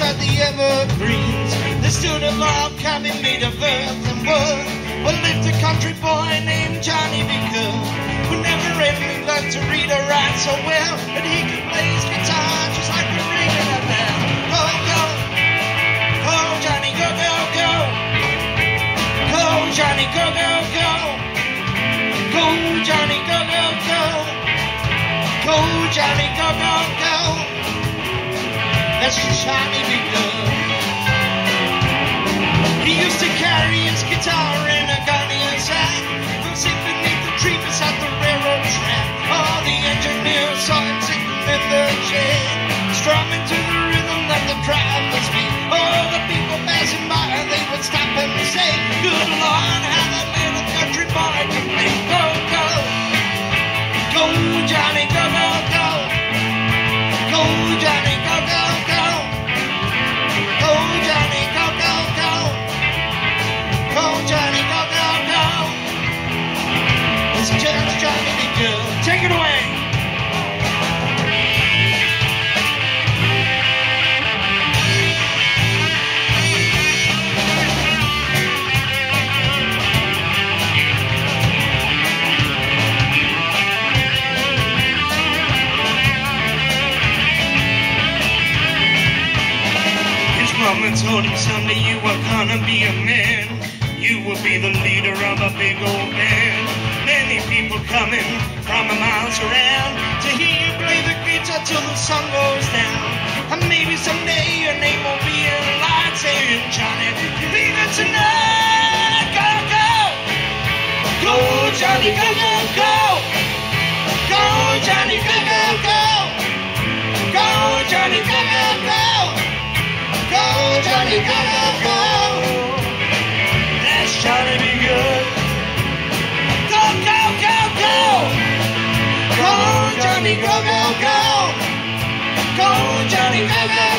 at the evergreens. The student mob coming made of earth and wood. Well, lived a country boy named Johnny B. Who never really learned to read or write so well, and he could play his guitar just like a ringing of bell. Go, go, go, Johnny, go, go, go, go, Johnny, go, go, go, go, Johnny, go, go, go, go, Johnny, go, go, go. go, Johnny, go, go, go. B. Good. He used to carry his guitar in a sack. From sit beneath the tree beside the railroad track. All the engineers saw him sitting in the chair, strumming to the rhythm that the travelers beat. All Take mama told him someday you were gonna be a man. You will be the leader of a big old band. Many people coming from a miles around to hear you play the guitar till the sun goes down. And maybe someday your name will be in a light saying, Johnny, leave it tonight. Go, go. Go, Johnny, go, go, go. Go, Johnny, go, go, go. Go, Johnny, go, go, go. Go, Johnny, go, go, go. go, go, go, Johnny, go.